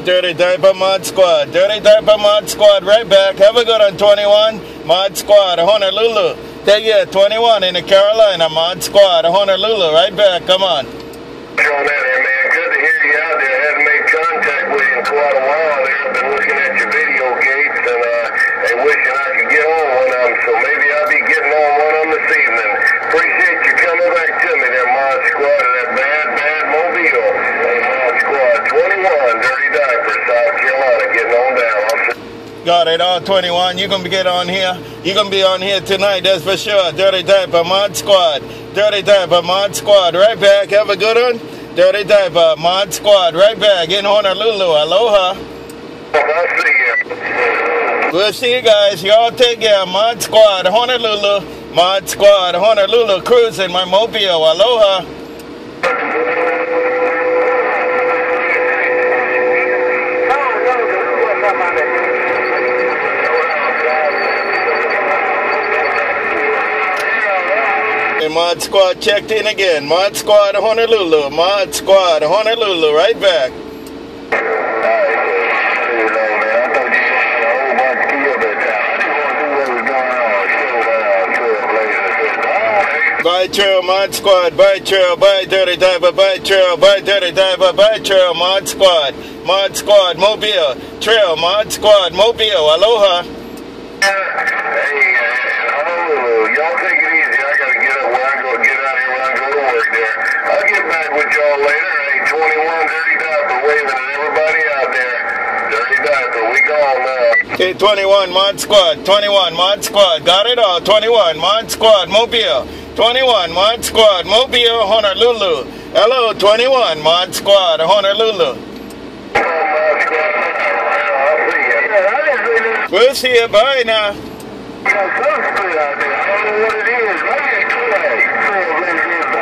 Dirty Diaper Mod Squad. Dirty Diaper Mod Squad right back. Have a good one, 21. Mod Squad, Honolulu. Take it, 21 in the Carolina. Mod Squad, Honolulu. Right back. Come on. John there, man. Good to hear you out there. Haven't made contact with you in quite a while. I've been looking Got it, all 21. You're going to get on here. You're going to be on here tonight, that's for sure. Dirty Diaper Mod Squad. Dirty Diaper Mod Squad. Right back. Have a good one. Dirty Diaper Mod Squad. Right back in Honolulu. Aloha. We'll see you guys. Y'all take care. Mod Squad, Honolulu. Mod Squad, Honolulu. Cruising my mobile. Aloha. And Mod Squad checked in again. Mod Squad, Honolulu. Mod Squad, Honolulu. Right back. Bye Trail Mod Squad, bye Trail, bye Dirty Diaper, bye Trail, bye Dirty Diaper, bye Trail Mod Squad, Mod Squad, Mobile, Trail Mod Squad, Mobile, Aloha. Hey, uh, Honolulu, y'all take it easy. I gotta get up when I go get out here when I go to work there. I'll get back later. Hey, 21 Dirty Diaper waving at everybody out there. Dirty Diaper, we gone now. Okay, 21 Mod Squad, 21 Mod Squad, got it all, 21 Mod Squad, Mobile, 21 Mod Squad, Mobile, Honolulu. Hello, 21 Mod Squad, Honolulu. Come on, squad. I'll see I didn't really We'll see you, bye now. got some split out there. I don't know what it is. Maybe it's twig. Bye, bye,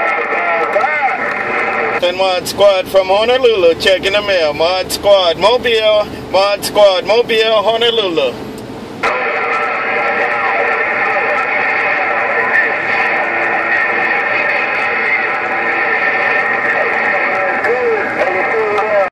Nothing Mod Squad from Honolulu checking the mail. Mod Squad Mobile, Mod Squad Mobile, Honolulu.